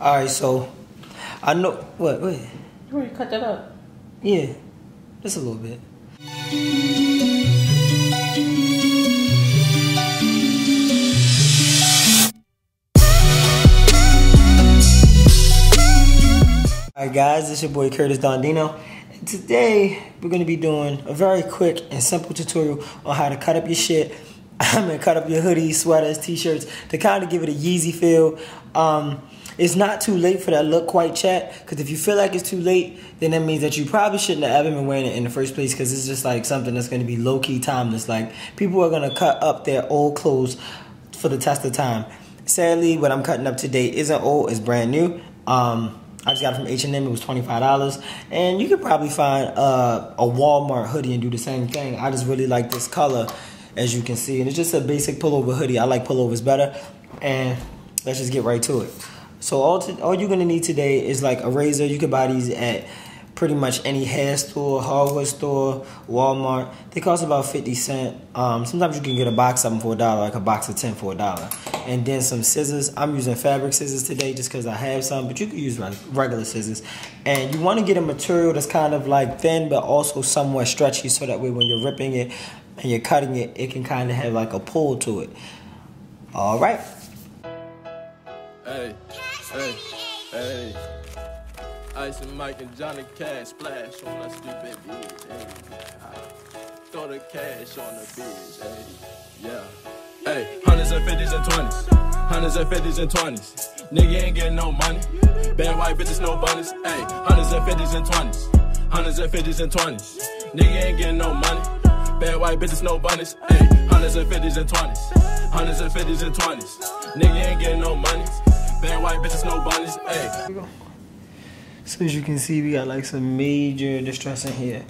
All right, so I know what. Wait, You already cut that up. yeah, just a little bit. Alright guys, this is your boy Curtis DonDeano. And today we're gonna be doing a very quick and simple tutorial on how to cut up your shit. I'm gonna cut up your hoodies, sweaters, t-shirts to kind of give it a Yeezy feel. Um, it's not too late for that look quite chat, because if you feel like it's too late, then that means that you probably shouldn't have ever been wearing it in the first place, because it's just like something that's gonna be low-key timeless. Like people are gonna cut up their old clothes for the test of time. Sadly, what I'm cutting up today isn't old; it's brand new. Um, I just got it from H and M. It was twenty five dollars, and you could probably find a Walmart hoodie and do the same thing. I just really like this color, as you can see, and it's just a basic pullover hoodie. I like pullovers better, and let's just get right to it. So all to, all you're gonna need today is like a razor. You can buy these at pretty much any hair store, hardware store, Walmart. They cost about 50 cents. Um, sometimes you can get a box of them for a dollar, like a box of 10 for a dollar. And then some scissors. I'm using fabric scissors today just because I have some, but you can use regular scissors. And you want to get a material that's kind of like thin, but also somewhat stretchy so that way when you're ripping it and you're cutting it, it can kind of have like a pull to it. All right. Hey, hey. Ice and Mike and Johnny Cash splash on that stupid bitch. Hey, throw the cash on the bitch. Hey, yeah. Hey, hundreds and fifties and twenties. Hundreds and fifties and twenties. Nigga ain't getting no money. Bad white bitches, no bunnies. Hey, hundreds and fifties and twenties. Hundreds and fifties and twenties. Nigga ain't getting no money. Bad white bitches, no bunnies. Hey, hundreds and fifties and twenties. Hundreds and fifties and twenties. Nigga ain't getting no money. Bad white bitches, no bunnies. So as you can see, we got like some major distress in here.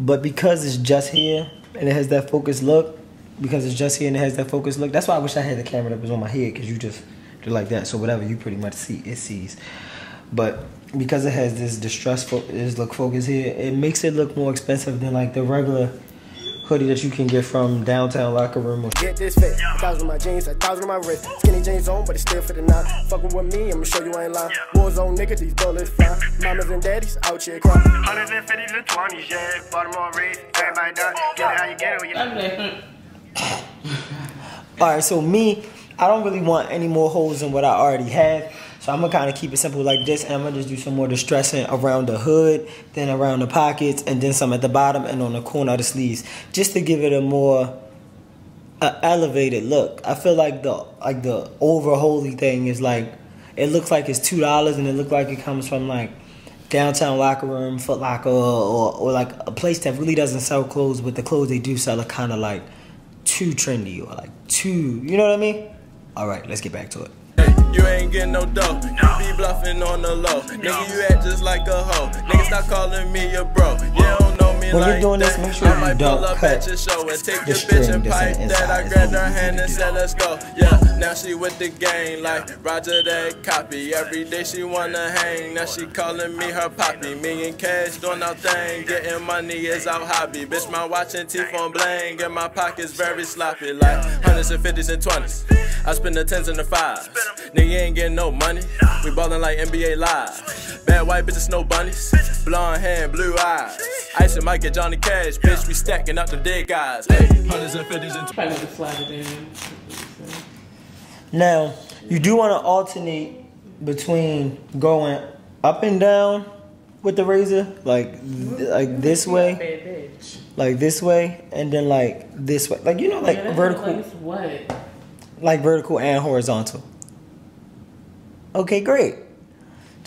But because it's just here and it has that focused look, because it's just here and it has that focused look, that's why I wish I had the camera that was on my head because you just do like that. So whatever you pretty much see, it sees. But because it has this distress, fo- this look focus here, it makes it look more expensive than like the regular hoodie that you can get from downtown locker room or Get this fit. A thousand of my jeans, a thousand of my wrist. Skinny jeans on, but it still fit not. Fucking with me, I'ma show you I ain't lying. Warzone nigga, these bullets fly. Mamas and daddies out here crying. Hundreds and fifties and twenties, yeah. Baltimore race, everybody done. Get it how you get it. When you I'm All right, so me, I don't really want any more holes than what I already have. So I'm gonna kind of keep it simple like this, and I'm gonna just do some more distressing around the hood, then around the pockets, and then some at the bottom and on the corner of the sleeves, just to give it a more elevated look. I feel like the like the over holy thing is like it looks like it's two dollars, and it looks like it comes from like downtown locker room, Foot Locker, or, or like a place that really doesn't sell clothes, but the clothes they do sell are kind of like too trendy or like too, you know what I mean? All right, let's get back to it. You ain't getting no dough. You be bluffing on the low. Nigga, you act just like a hoe. Nigga, stop calling me your bro. When you're like doing this, make sure I you don't cut at show and take the string and that's pipe on the that. I inside. grabbed her hand and said, let's go. Yeah, now she with the gang like Roger that copy. Every day she wanna hang. Now she calling me her poppy. Me and Cash doing our thing. Getting money is our hobby. Bitch, my watch and teeth on bling. And my pockets very sloppy. Like hundreds and fifties and twenties. I spend the tens and the fives. Nigga ain't getting no money. We ballin' like NBA Live. Bad white bitches, no bunnies. Blonde hair and blue eyes. Ice and Mike and Johnny Cash. Bitch, we stacking up the dead guys. Hey, hundreds and fifties and probably need to slide it in. Now, you do want to alternate between going up and down with the razor, like like this way, like this way, and then like this way, like you know, like Yeah, vertical, Like what? like vertical and horizontal. Okay, great.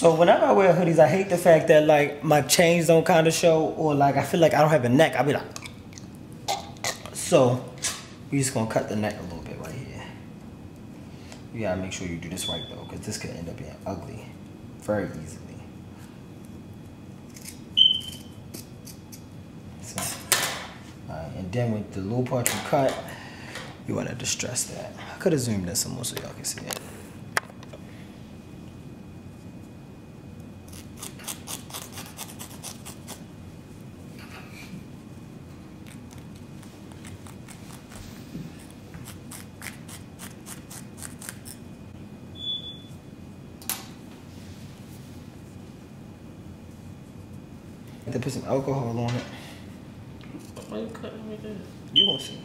So whenever I wear hoodies, I hate the fact that like my chains don't kind of show, or like I feel like I don't have a neck. I'll be like, so we just gonna cut the neck a little bit right here. You gotta make sure you do this right though, because this could end up being ugly. very easily. So, and then with the little part you cut, you want to distress that. I could have zoomed in some more so y'all can see it. They put some alcohol on it. Why you cutting me this? You won't see.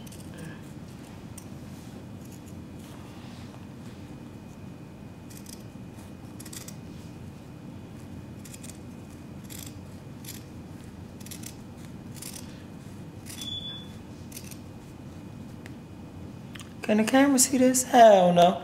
Can the camera see this? Hell no.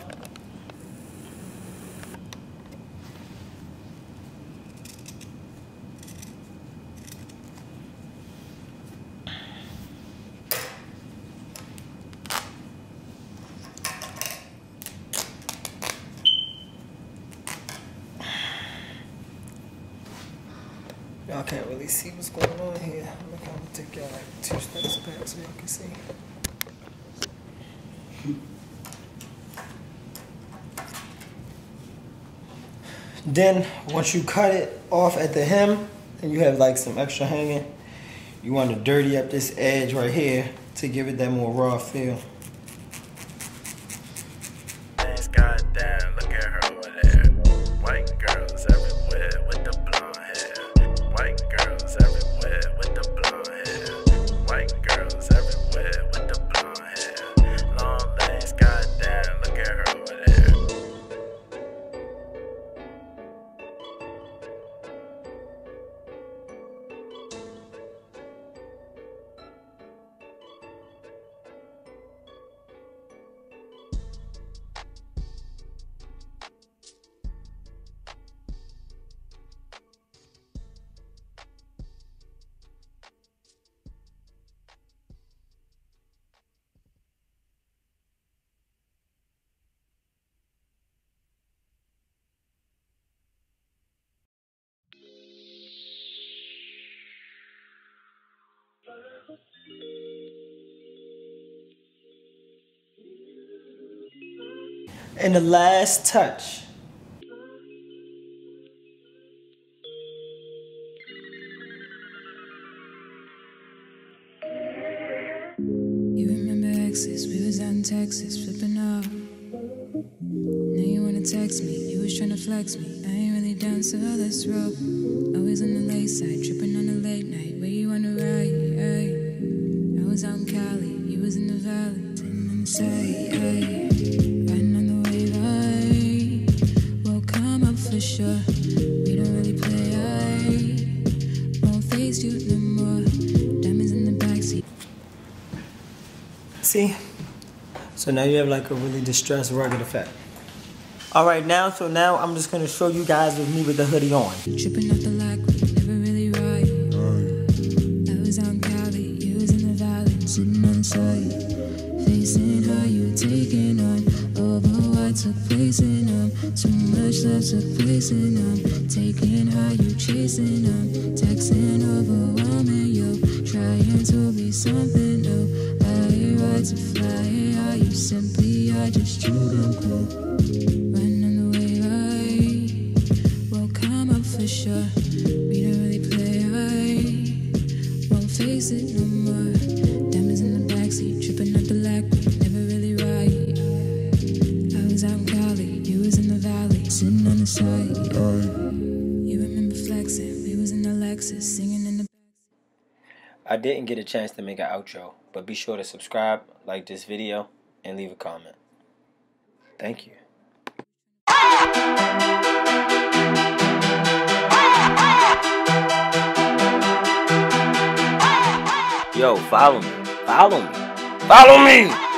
Y'all can't really see what's going on here. I'm gonna take y'all like two steps back so y'all can see. Then once you cut it off at the hem and you have like some extra hanging, you want to dirty up this edge right here to give it that more raw feel. And the last touch. You remember exes, we was out in Texas, flipping off. Now you wanna text me, you was tryna flex me. I ain't really down, so let's roll. Always on the late side, tripping on the late See? So now you have like a really distressed rugged effect. All right, now, so now I'm just gonna show you guys with me with the hoodie on. Tripping the never really right. I was in Cali, you was in the valley, sitting on the facing how you taking on. Over what took place in them, too much love took place in them. Taking how you chasing them, texting overwhelming I didn't get a chance to make an outro, but be sure to subscribe, like this video, and leave a comment. Thank you. Yo, follow me. Follow me. Follow me!